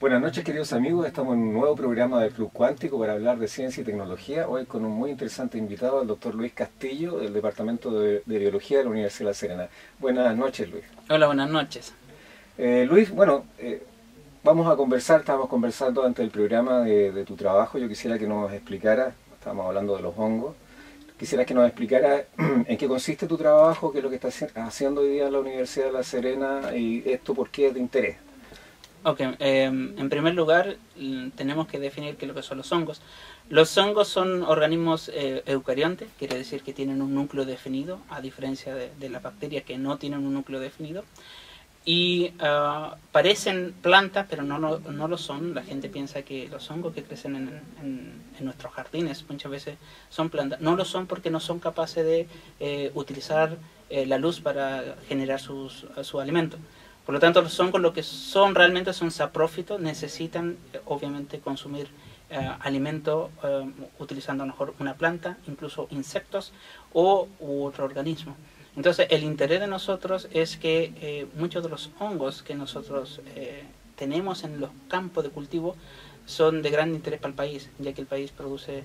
Buenas noches queridos amigos, estamos en un nuevo programa del Club Cuántico para hablar de ciencia y tecnología, hoy con un muy interesante invitado, el doctor Luis Castillo, del Departamento de, Biología de la Universidad de La Serena. Buenas noches Luis. Hola, buenas noches. Eh, Luis, bueno, eh, vamos a conversar, estábamos conversando antes del programa de, tu trabajo, yo quisiera que nos explicara, estábamos hablando de los hongos, quisiera que nos explicara en qué consiste tu trabajo, qué es lo que estás haciendo hoy día en la Universidad de La Serena y esto por qué es de interés. Ok, em, en primer lugar tenemos que definir qué es lo que son los hongos. Los hongos son organismos eh, eucariontes, quiere decir que tienen un núcleo definido, a diferencia de, las bacterias que no tienen un núcleo definido. Y ah, parecen plantas, pero no, no, lo son. La gente piensa que los hongos que crecen en, nuestros jardines muchas veces son plantas. No lo son porque no son capaces de eh, utilizar eh, la luz para generar sus, su alimento. Por lo tanto, los hongos lo que son realmente son saprófitos, necesitan eh, obviamente consumir eh, alimento eh, utilizando a lo mejor una planta, incluso insectos o u otro organismo. Entonces, el interés de nosotros es que muchos de los hongos que nosotros tenemos en los campos de cultivo son de gran interés para el país, ya que el país produce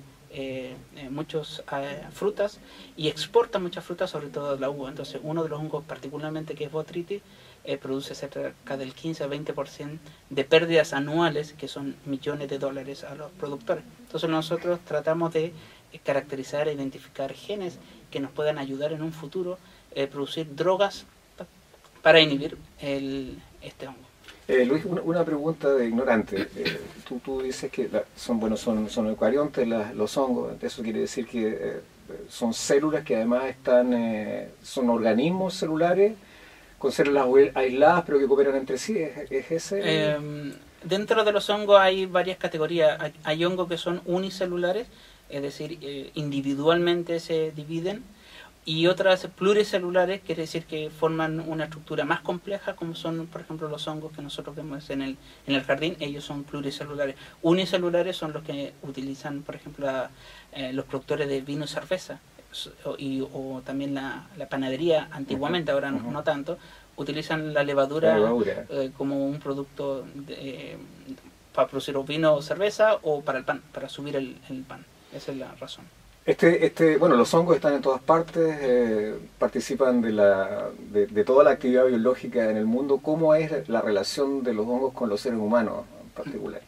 muchas frutas y exporta muchas frutas, sobre todo la uva. Entonces, uno de los hongos particularmente que es Botrytis eh, produce cerca del 15 a 20% de pérdidas anuales, que son millones de dólares a los productores. Entonces nosotros tratamos de eh, caracterizar e identificar genes que nos puedan ayudar en un futuro a eh, producir drogas para inhibir el, este hongo. Luis, una, pregunta de ignorante. tú, tú, dices que son bueno son, son eucariontes los hongos, eso quiere decir que son células que además están son organismos celulares con células aisladas pero que cooperan entre sí? ¿Es, ese? Em, dentro de los hongos hay varias categorías. Hay, hongos que son unicelulares, es decir, eh, individualmente se dividen, y otras pluricelulares, quiere decir que forman una estructura más compleja, como son, por ejemplo, los hongos que nosotros vemos en el, en el jardín, ellos son pluricelulares. Unicelulares son los que utilizan, por ejemplo, eh, los productores de vino y cerveza o, y, o también la, panadería antiguamente, ahora no, tanto, utilizan la levadura, eh, como un producto de, para producir vino o cerveza o para el pan, para subir el, pan. Esa es la razón. Este, este, bueno, los hongos están en todas partes, eh, participan de, la, de, toda la actividad biológica en el mundo. ¿Cómo es la relación de los hongos con los seres humanos en particular?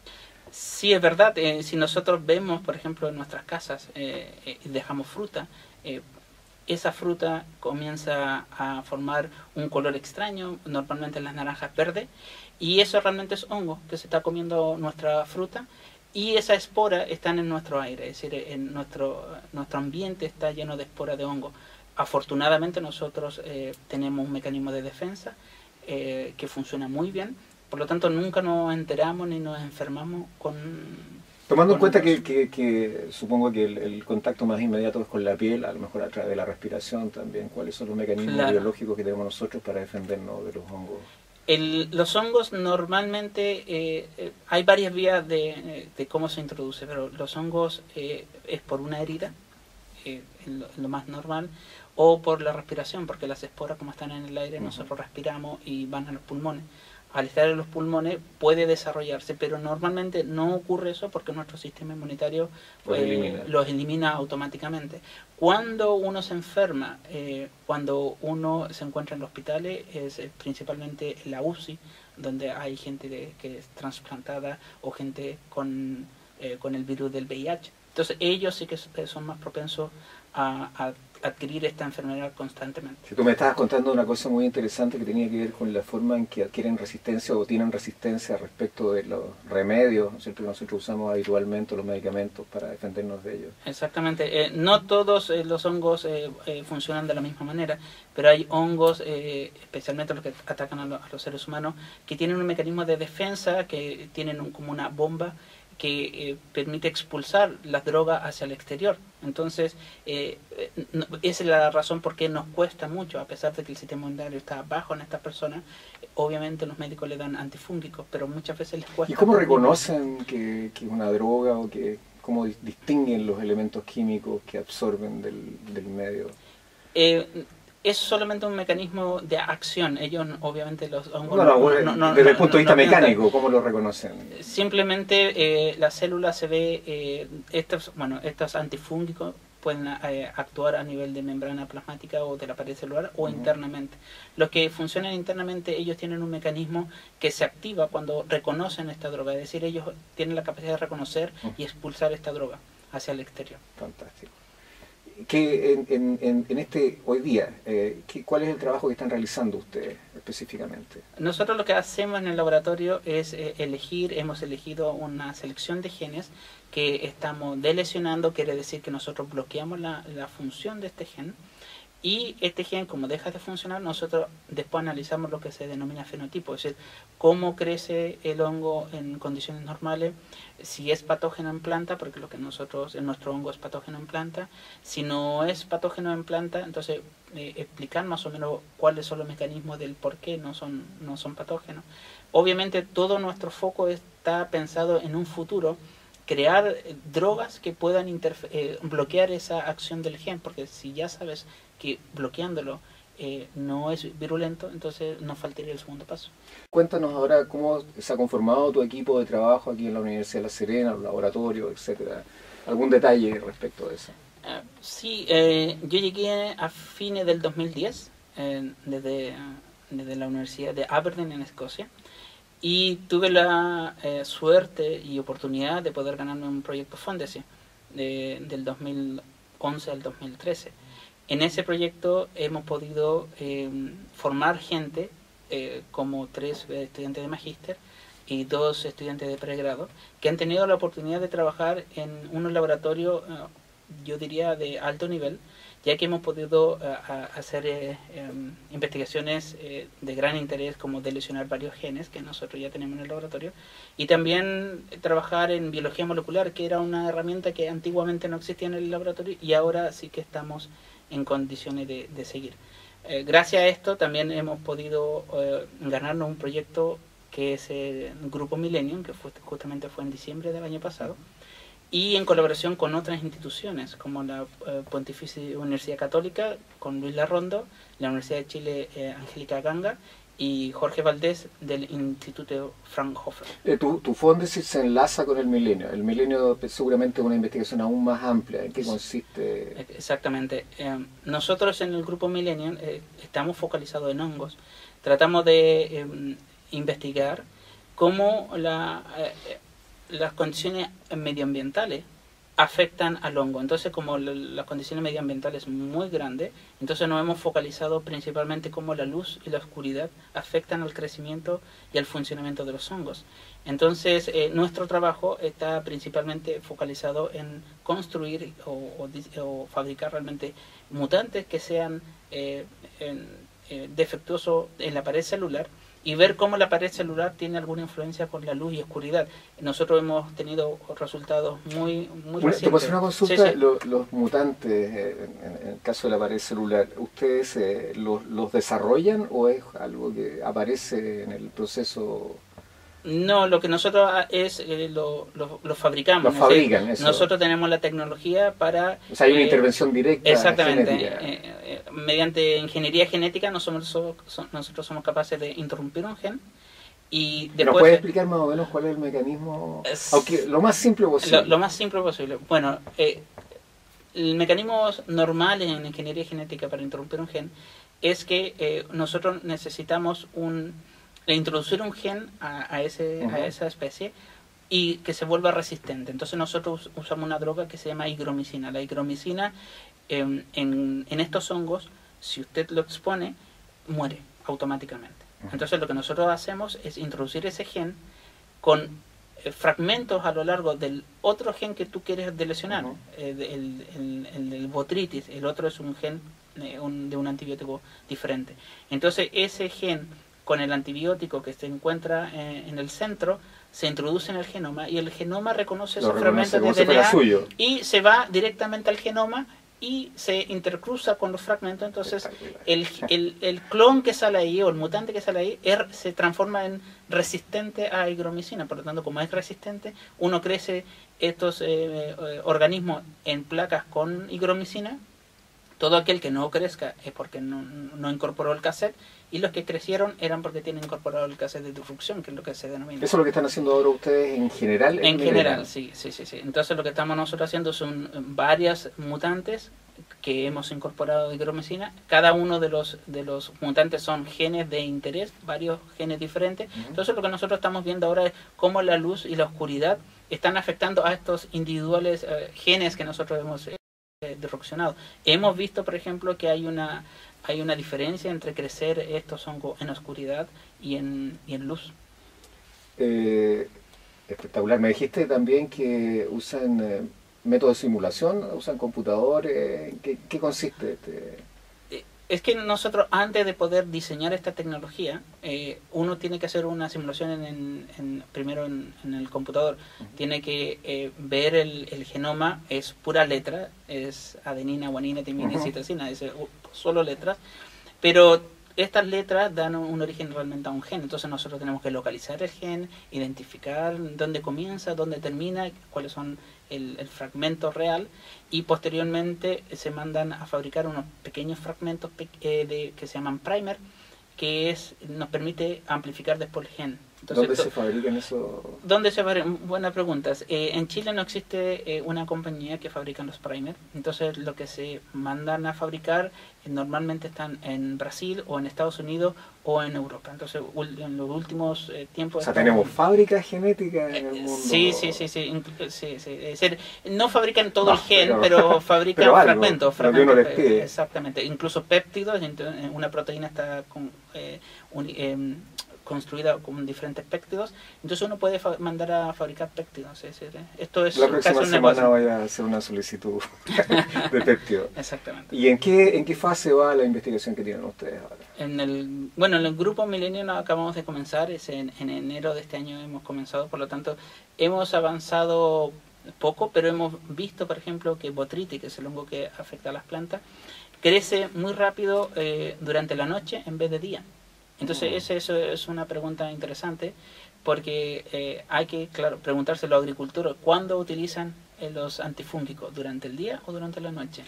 Sí, es verdad. Eh, si nosotros vemos, por ejemplo, en nuestras casas, dejamos fruta, eh, esa fruta comienza a formar un color extraño, normalmente las naranjas verdes, y eso realmente es hongo que se está comiendo nuestra fruta y esa espora está en nuestro aire, es decir, en nuestro, nuestro ambiente está lleno de espora de hongo. Afortunadamente nosotros eh, tenemos un mecanismo de defensa eh, que funciona muy bien, por lo tanto nunca nos enteramos ni nos enfermamos con, Tomando en cuenta que, supongo que el, contacto más inmediato es con la piel, a lo mejor a través de la respiración también, ¿cuáles son los mecanismos biológicos que tenemos nosotros para defendernos de los hongos? Los hongos normalmente eh, eh, hay varias vías de, cómo se introduce, pero los hongos eh, es por una herida, lo, lo, más normal, o por la respiración, porque las esporas como están en el aire nosotros respiramos y van a los pulmones al estar en los pulmones puede desarrollarse, pero normalmente no ocurre eso porque nuestro sistema inmunitario eh, los, elimina. automáticamente. Cuando uno se enferma, eh, cuando uno se encuentra en los hospitales, es principalmente la UCI, donde hay gente que es trasplantada o gente con, eh, con el virus del VIH. Entonces ellos sí que son más propensos a adquirir esta enfermedad constantemente. tú me estabas contando una cosa muy interesante que tenía que ver con la forma en que adquieren resistencia o tienen resistencia respecto de los remedios que nosotros usamos habitualmente, los medicamentos, para defendernos de ellos. Exactamente. Eh, no todos eh, los hongos eh, funcionan de la misma manera, pero hay hongos, especialmente los que atacan a, los seres humanos, que tienen un mecanismo de defensa, que tienen como una bomba que eh, permite expulsar las drogas hacia el exterior. Entonces, eh, eh, esa es la razón por qué nos cuesta mucho, a pesar de que el sistema inmunitario está bajo en estas personas, obviamente los médicos le dan antifúngicos, pero muchas veces les cuesta. ¿Y cómo reconocen que, es una droga o que cómo distinguen los elementos químicos que absorben del, del medio? Es solamente un mecanismo de acción. Ellos, obviamente, los hongos. desde el punto de vista mecánico, ¿cómo lo reconocen? Simplemente eh, la célula se ve. Eh, estos, bueno, estos antifúngicos pueden eh, actuar a nivel de membrana plasmática o de la pared celular o internamente. Los que funcionan internamente, ellos tienen un mecanismo que se activa cuando reconocen esta droga, es decir, ellos tienen la capacidad de reconocer y expulsar esta droga hacia el exterior. Fantástico que en, en, en, este hoy día, eh, ¿cuál es el trabajo que están realizando ustedes específicamente? Nosotros lo que hacemos en el laboratorio es eh, elegir, hemos elegido una selección de genes que estamos delesionando, quiere decir que nosotros bloqueamos la, la función de este gen y este gen, como deja de funcionar, nosotros después analizamos lo que se denomina fenotipo, es decir, cómo crece el hongo en condiciones normales, si es patógeno en planta, porque lo que nosotros, en nuestro hongo es patógeno en planta, si no es patógeno en planta, entonces eh, explicar más o menos cuáles son los mecanismos del por qué no son, no son patógenos. Obviamente todo nuestro foco está pensado en un futuro, crear drogas que puedan eh, bloquear esa acción del gen, porque si ya sabes que bloqueándolo eh, no es virulento, entonces nos faltaría el segundo paso. Cuéntanos ahora cómo se ha conformado tu equipo de trabajo aquí en la Universidad de La Serena, los laboratorios, etcétera. ¿Algún detalle respecto a eso? Uh, sí, eh, yo llegué a fines del 2010 desde, desde la Universidad de Aberdeen en Escocia y tuve la suerte y oportunidad de poder ganarme un proyecto Fondesia del 2011 al 2013 en ese proyecto hemos podido eh, formar gente, eh, como tres estudiantes de magíster y dos estudiantes de pregrado, que han tenido la oportunidad de trabajar en un laboratorio, eh, yo diría, de alto nivel, ya que hemos podido hacer em, investigaciones de gran interés, como de lesionar varios genes que nosotros ya tenemos en el laboratorio, y también trabajar en biología molecular, que era una herramienta que antiguamente no existía en el laboratorio y ahora sí que estamos en condiciones de, seguir. Eh, gracias a esto también hemos podido eh, ganarnos un proyecto que es el Grupo Millennium, que justamente fue en diciembre del año pasado, y en colaboración con otras instituciones como la eh, Pontificia Universidad Católica, con Luis Larrondo, la Universidad de Chile Angélica Ganga y Jorge Valdés del Instituto Fraunhofer. Eh, tu, tu se enlaza con el milenio. El milenio es seguramente una investigación aún más amplia. ¿En qué consiste? Exactamente. Eh, nosotros en el grupo Millennium eh, estamos focalizados en hongos. Tratamos de em, investigar cómo la, las condiciones medioambientales afectan al hongo. Entonces, como las condiciones medioambientales son muy grandes, entonces nos hemos focalizado principalmente cómo la luz y la oscuridad afectan al crecimiento y al funcionamiento de los hongos. Entonces, eh, nuestro trabajo está principalmente focalizado en construir o, fabricar realmente mutantes que sean eh, eh, defectuosos en la pared celular y ver cómo la pared celular tiene alguna influencia con la luz y oscuridad. Nosotros hemos tenido resultados muy, muy bueno, ¿Te puedo una consulta? Los, mutantes, eh, en, el caso de la pared celular, ¿ustedes eh, los, los desarrollan o es algo que aparece en el proceso no, lo que nosotros es eh, lo, lo, fabricamos. Lo fabrican, eso. Nosotros tenemos la tecnología para... O sea, hay una eh, intervención directa. Exactamente. Eh, mediante ingeniería genética nosotros, nosotros somos capaces de interrumpir un gen y después... ¿Nos puede explicar más o menos cuál es el mecanismo? Aunque lo más simple posible. Lo, más simple posible. Bueno, el mecanismo normal en ingeniería genética para interrumpir un gen es que nosotros necesitamos un introducir un gen a, ese, a esa especie y que se vuelva resistente. Entonces nosotros usamos una droga que se llama higromicina. La higromicina em, en, en, estos hongos, si usted lo expone, muere automáticamente. Entonces lo que nosotros hacemos es introducir ese gen con eh, fragmentos a lo largo del otro gen que tú quieres delesionar, eh, el, el, botritis, el otro es un gen eh, de un antibiótico diferente. Entonces ese gen con el antibiótico que se encuentra eh, en el centro, se introduce en el genoma y el genoma reconoce esos fragmentos de DNA y se va directamente al genoma y se intercruza con los fragmentos. Entonces, el, el, el, clon que sale ahí o el mutante que sale ahí er, se transforma en resistente a higromicina. Por lo tanto, como es resistente, uno crece estos eh, eh, organismos en placas con higromicina Todo aquel que no crezca es porque no, no incorporó el cassette y los que crecieron eran porque tienen incorporado el cassette de disrupción, que es lo que se denomina. ¿Eso es lo que están haciendo ahora ustedes en general? En, general, sí, sí, sí, sí. Entonces lo que estamos nosotros haciendo son varias mutantes que hemos incorporado de hidromecina. Cada uno de los, de los mutantes son genes de interés, varios genes diferentes. Entonces lo que nosotros estamos viendo ahora es cómo la luz y la oscuridad están afectando a estos individuales eh, genes que nosotros hemos eh, disrupcionado. Hemos visto, por ejemplo, que hay una, hay una diferencia entre crecer estos hongos en oscuridad y en, y en luz. Eh, espectacular. Me dijiste también que usan eh, métodos de simulación, usan computadores. ¿Qué, qué consiste este? Es que nosotros antes de poder diseñar esta tecnología, eh, uno tiene que hacer una simulación en, en, primero en, el computador. Tiene que eh, ver el, el, genoma, es pura letra, es adenina, guanina, timina, citosina, es uh, solo letras, pero estas letras dan un origen realmente a un gen, entonces nosotros tenemos que localizar el gen, identificar dónde comienza, dónde termina, cuáles son el, fragmento real y posteriormente se mandan a fabricar unos pequeños fragmentos eh, de, que se llaman primer que es nos permite amplificar después el gen. ¿Dónde se fabrican eso? ¿Dónde se fabrican? Buena pregunta. Eh, en Chile no existe eh, una compañía que fabrica los primers, entonces lo que se mandan a fabricar eh, normalmente están en Brasil o en Estados Unidos o en Europa. Entonces en los últimos tiempos... O sea, tenemos fábricas genéticas en el mundo. Sí, sí, sí, sí. sí, sí. Es decir, no fabrican todo el gen, pero, fabrican fragmentos. fragmentos exactamente. Incluso péptidos, una proteína está con... Un, em, construida con diferentes péptidos, entonces uno puede mandar a fabricar péptidos. esto es La próxima semana voy a hacer una solicitud de péptidos. Exactamente. ¿Y en qué, en qué fase va la investigación que tienen ustedes ahora? En el, bueno, en el grupo Milenio acabamos de comenzar, es en, en enero de este año hemos comenzado, por lo tanto hemos avanzado poco, pero hemos visto, por ejemplo, que botrite, que es el hongo que afecta a las plantas, crece muy rápido eh, durante la noche en vez de día. Entonces, eso es una pregunta interesante porque eh, hay que, claro, preguntarse a los agricultores cuándo utilizan eh, los antifúngicos, durante el día o durante la noche.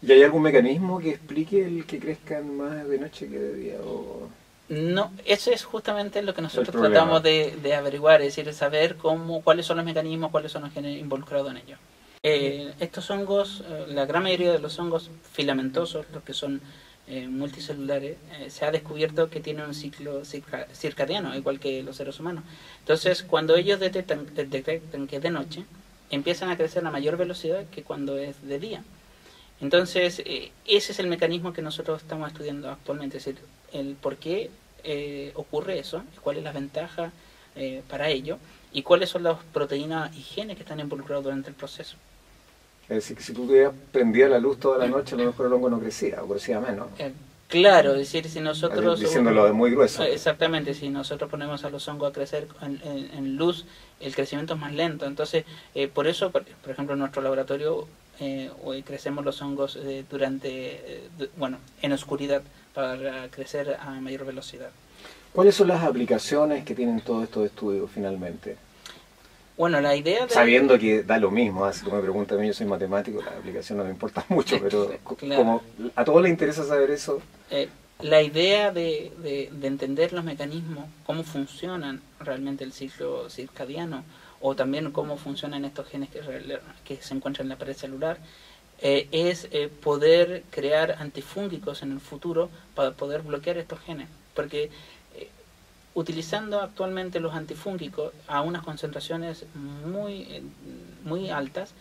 ¿Y hay algún mecanismo que explique el que crezcan más de noche que de día? O... No, eso es justamente lo que nosotros tratamos de, de, averiguar, es decir, saber cómo, cuáles son los mecanismos, cuáles son los genes involucrados en ello. Eh, estos hongos, la gran mayoría de los hongos filamentosos, los que son eh, multicelulares, eh, se ha descubierto que tienen un ciclo circadiano, igual que los seres humanos. Entonces, cuando ellos detectan, detectan que es de noche, empiezan a crecer a mayor velocidad que cuando es de día. Entonces, eh, ese es el mecanismo que nosotros estamos estudiando actualmente, es decir, el por qué ocurre eso, cuál es la ventaja para ello y cuáles son las proteínas y genes que están involucrados durante el proceso. Es decir, que si tú te prendías la luz toda la noche, a lo mejor el hongo no crecía, o crecía menos. Eh, claro, es decir, si nosotros... Diciéndolo de muy grueso. Eh, exactamente, si nosotros ponemos a los hongos a crecer en, luz, el crecimiento es más lento. Entonces, eh, por eso, por, ejemplo, en nuestro laboratorio hoy crecemos los hongos durante, bueno, en oscuridad para crecer a mayor velocidad. ¿Cuáles son las aplicaciones que tienen todos estos estudios finalmente? Bueno, la idea Sabiendo que da lo mismo, así como me pregunta a mí, yo soy matemático, la aplicación no me importa mucho, pero como a todos les interesa saber eso... Eh, la idea de, de, entender los mecanismos, cómo funcionan realmente el ciclo circadiano, o también cómo funcionan estos genes que, que se encuentran en la pared celular, eh, es eh, poder crear antifúngicos en el futuro para poder bloquear estos genes. Porque utilizando actualmente los antifúngicos a unas concentraciones muy, eh, muy altas,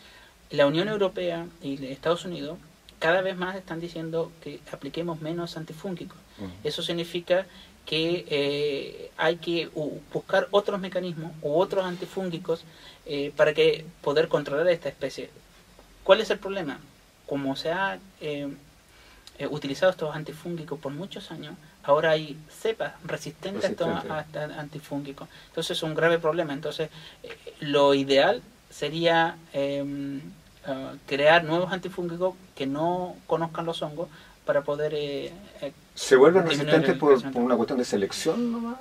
la Unión Europea y Estados Unidos cada vez más están diciendo que apliquemos menos antifúngicos. Eso significa que eh, hay que buscar otros mecanismos u otros antifúngicos eh, para que poder controlar esta especie. ¿Cuál es el problema? Como se ha utilizado estos antifúngicos por muchos años, ahora hay cepas resistentes a estos antifúngicos. Entonces es un grave problema. Entonces eh, lo ideal sería em, ah, crear nuevos antifúngicos que no conozcan los hongos para poder... Eh, eh, ¿Se vuelven resistentes por, una cuestión de selección nomás?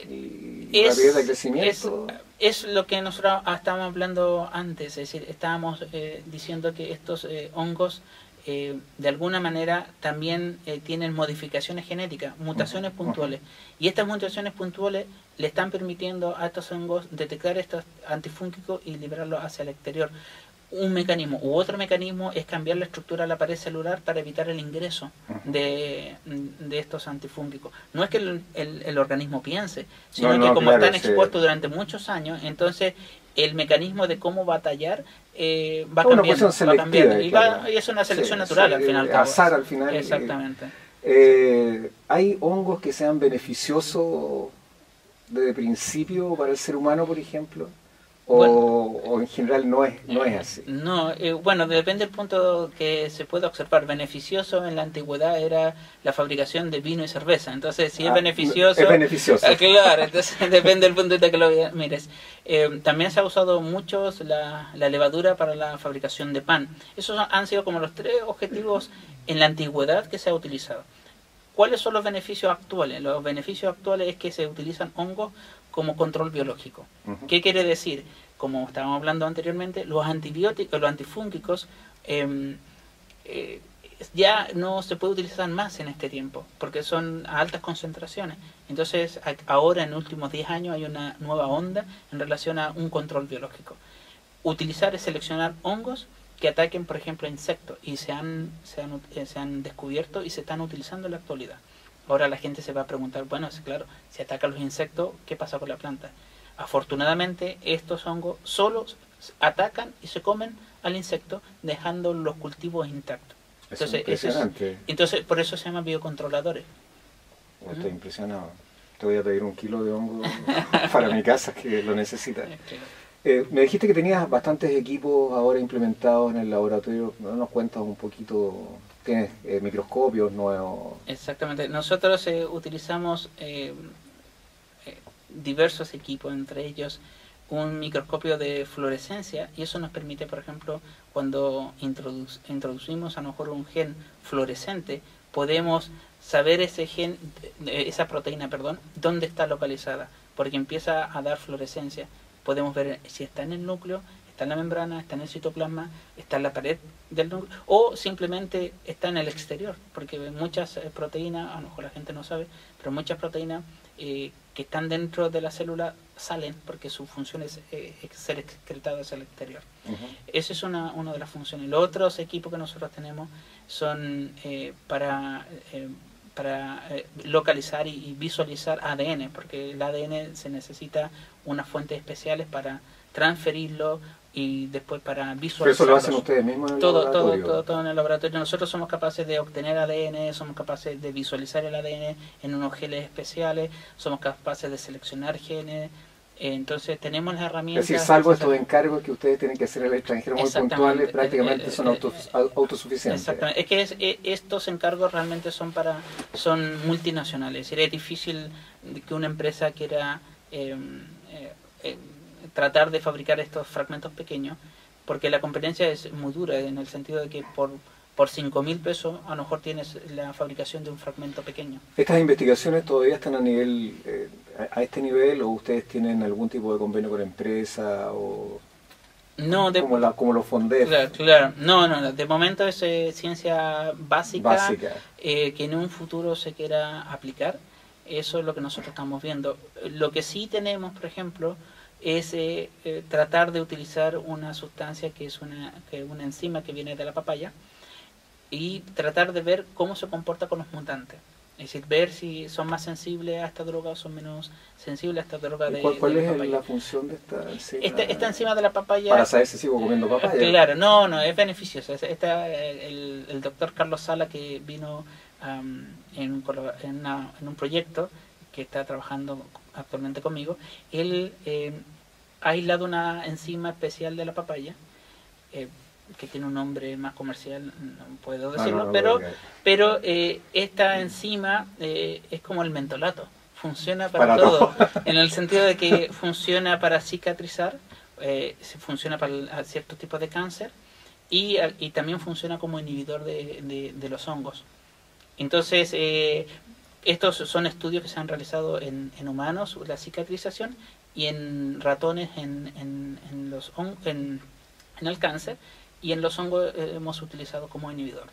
¿Y es, de crecimiento? Es, lo que nosotros estábamos hablando antes, es decir, estábamos diciendo que estos hongos eh, de alguna manera también eh, tienen modificaciones genéticas, mutaciones puntuales. Y estas mutaciones puntuales le están permitiendo a estos hongos detectar estos antifúngicos y liberarlos hacia el exterior. Un mecanismo u otro mecanismo es cambiar la estructura de la pared celular para evitar el ingreso de, estos antifúngicos. No es que el, el, organismo piense, sino que como están expuestos durante muchos años, entonces el mecanismo de cómo batallar eh, va, cambiando, va cambiando. Y, es una selección natural al final. Azar al final. Exactamente. Eh, ¿Hay hongos que sean beneficiosos desde principio para el ser humano, por ejemplo? O, en general no es, no es así. No, eh, bueno, depende del punto que se pueda observar. Beneficioso en la antigüedad era la fabricación de vino y cerveza. Entonces, si es ah, beneficioso... Es beneficioso. Ah, claro, entonces depende del punto de que lo mires. Eh, también se ha usado mucho la, la levadura para la fabricación de pan. Esos han sido como los tres objetivos en la antigüedad que se ha utilizado. ¿Cuáles son los beneficios actuales? Los beneficios actuales es que se utilizan hongos como control biológico. ¿Qué quiere decir? Como estábamos hablando anteriormente, los antibióticos, los antifúngicos em, eh, ya no se puede utilizar más en este tiempo, porque son a altas concentraciones. Entonces, ahora en los últimos 10 años hay una nueva onda en relación a un control biológico. Utilizar es seleccionar hongos que ataquen, por ejemplo, insectos y se han, se han, eh, se han descubierto y se están utilizando en la actualidad. Ahora la gente se va a preguntar, bueno, sí, claro, si atacan los insectos, ¿qué pasa con la planta? Afortunadamente, estos hongos solo atacan y se comen al insecto, dejando los cultivos intactos. entonces, impresionante. entonces, por eso se llaman biocontroladores. estoy impresionado. Te voy a pedir un kilo de hongo para mi casa, que lo necesita. Eh, me dijiste que tenías bastantes equipos ahora implementados en el laboratorio. ¿No nos cuentas un poquito tienes eh, microscopios nuevos. Exactamente. Nosotros eh, utilizamos eh, diversos equipos, entre ellos un microscopio de fluorescencia y eso nos permite, por ejemplo, cuando introducimos a lo mejor un gen fluorescente, podemos saber ese gen, esa proteína, perdón, dónde está localizada, porque empieza a dar fluorescencia. Podemos ver si está en el núcleo, está en la membrana, está en el citoplasma, está en la pared del núcleo, o simplemente está en el exterior, porque muchas eh, proteínas, a lo mejor la gente no sabe, pero muchas proteínas eh, que están dentro de la célula salen porque su función es eh, ser excretadas al exterior. Esa es una, una de las funciones. Los otros equipos que nosotros tenemos son para para localizar y, visualizar ADN, porque el ADN se necesita unas fuentes especiales para transferirlo y después para visualizar. eso lo hacen ustedes mismos en el todo, laboratorio? Todo, todo, todo en el laboratorio. Nosotros somos capaces de obtener ADN, somos capaces de visualizar el ADN en unos geles especiales, somos capaces de seleccionar genes. Entonces tenemos las herramientas. Es decir, salvo estos encargos que ustedes tienen que hacer el extranjero muy puntuales, prácticamente eh, son eh, autosuficientes. Exactamente. Es que eh, estos encargos realmente son para son multinacionales. Sería difícil que una empresa quiera eh, tratar de fabricar estos fragmentos pequeños, porque la competencia es muy dura en el sentido de que por, por 5 mil pesos a lo mejor tienes la fabricación de un fragmento pequeño. ¿Estas investigaciones todavía están a nivel eh, a este nivel o ustedes tienen algún tipo de convenio con empresa o no, de, como, la, como los fondos Claro, No, no, de momento es eh, ciencia básica, eh, que en un futuro se quiera aplicar. Eso es lo que nosotros estamos viendo. Lo que sí tenemos, por ejemplo, es eh, tratar de utilizar una sustancia que es una, que una enzima que viene de la papaya y tratar de ver cómo se comporta con los mutantes. Es decir, ver si son más sensibles a esta droga o son menos sensibles a esta droga de ¿Cuál, es la función de esta enzima? Esta, enzima de la papaya... Para saber si sigo comiendo papaya. Claro, no, no, es beneficiosa. Esta, el, el doctor Carlos Sala que vino en, en, en un proyecto que está trabajando actualmente conmigo, él eh, ha aislado una enzima especial de la papaya, eh, que tiene un nombre más comercial, no puedo decirlo, pero, pero eh, esta enzima es como el mentolato, funciona para, todo, en el sentido de que funciona para cicatrizar, funciona para ciertos tipos de cáncer, y, y, también funciona como inhibidor de, de, los hongos. Entonces, estos son estudios que se han realizado en, en humanos, la cicatrización, y en ratones en, en, los, en, en el cáncer, y en los hongos eh, hemos utilizado como inhibidor.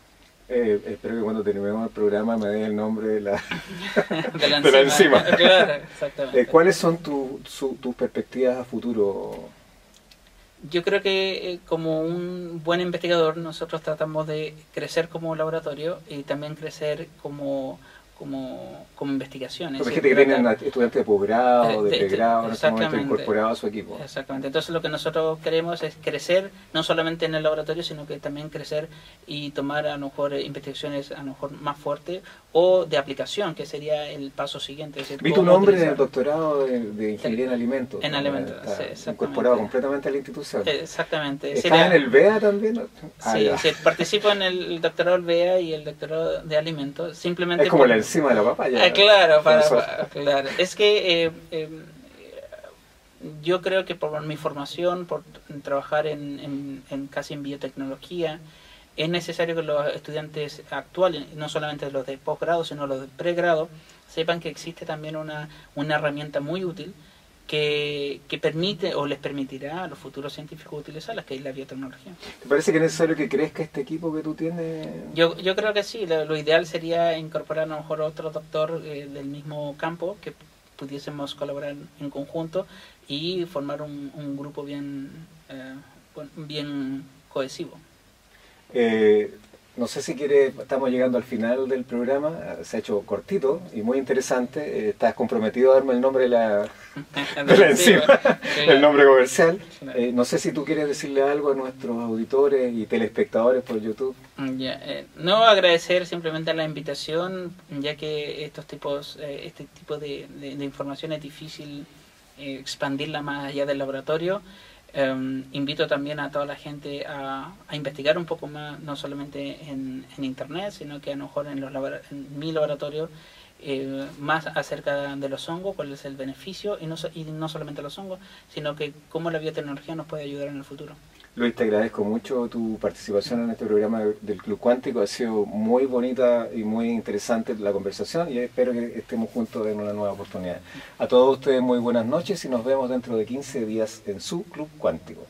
Eh, espero que cuando terminemos el programa me den el nombre de la, de la de la enzima. Claro, exactamente. Eh, ¿Cuáles son tu- tus perspectivas a futuro? Yo creo que eh, como un buen investigador nosotros tratamos de crecer como laboratorio y también crecer como como, como investigación. es Porque gente que tienen estudiantes de posgrado, de Eh, de- pregrado, en este momento incorporados a su equipo. Exactamente. Entonces lo que nosotros queremos es crecer, no solamente en el laboratorio, sino que también crecer y tomar a lo mejor eh, investigaciones a lo mejor más fuertes o de aplicación, que sería el paso siguiente. es decir, Vi tu nombre en el utilizar- doctorado de, de Ingeniería en Alimentos. En alimentos, sí, exactamente. Incorporado completamente a la institución. Exactamente. ¿Estás Sería- en el BEA también? Ah, Sí, sí, participo en el doctorado del BEA y el doctorado de alimentos. Simplemente Es como por- la enzima de la papaya. Ah, claro, para, Eso. para- claro. Es que eh, eh, yo creo que por mi formación, por trabajar en, en- en casi en biotecnología, es necesario que los estudiantes actuales, no solamente los de posgrado, sino los de pregrado, sepan que existe también una, una herramienta muy útil que, que permite o les permitirá a los futuros científicos utilizarla, que es la biotecnología. ¿Te parece que es necesario que crezca este equipo que tú tienes? Yo, yo creo que sí, lo, lo ideal sería incorporar a lo mejor otro doctor eh, del mismo campo que pudiésemos colaborar en conjunto y formar un, un grupo bien, eh, bien cohesivo. Eh, no sé si quieres, estamos llegando al final del programa, se ha hecho cortito y muy interesante. Eh, estás comprometido a darme el nombre de la, de la enzima, el nombre comercial. Eh, no sé si tú quieres decirle algo a nuestros auditores y telespectadores por YouTube. Ya, eh, no agradecer simplemente la invitación, ya que estos tipos, eh, este tipo de, de- de información es difícil expandirla más allá del laboratorio. Eh, invito también a toda la gente a, a investigar un poco más, no solamente en, en internet, sino que a lo mejor en, los labora- en mi laboratorio, eh, más acerca de los hongos, cuál es el beneficio, y no, so- y no solamente los hongos, sino que cómo la biotecnología nos puede ayudar en el futuro. Luis, te agradezco mucho tu participación en este programa del Club Cuántico. Ha sido muy bonita y muy interesante la conversación y espero que estemos juntos en una nueva oportunidad. A todos ustedes muy buenas noches y nos vemos dentro de 15 días en su Club Cuántico.